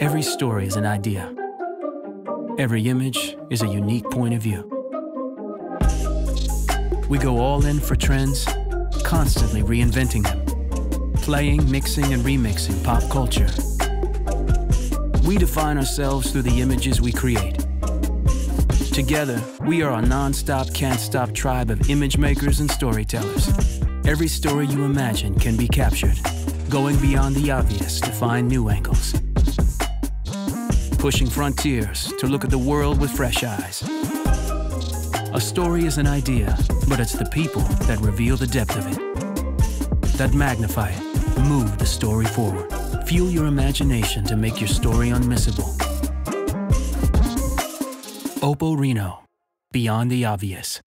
Every story is an idea. Every image is a unique point of view. We go all in for trends, constantly reinventing them, playing, mixing, and remixing pop culture. We define ourselves through the images we create. Together, we are a non-stop, can't-stop tribe of image makers and storytellers. Every story you imagine can be captured, going beyond the obvious to find new angles. Pushing frontiers to look at the world with fresh eyes. A story is an idea, but it's the people that reveal the depth of it, that magnify it, move the story forward. Fuel your imagination to make your story unmissable. Oppo Reno, beyond the obvious.